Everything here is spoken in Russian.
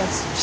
Yes.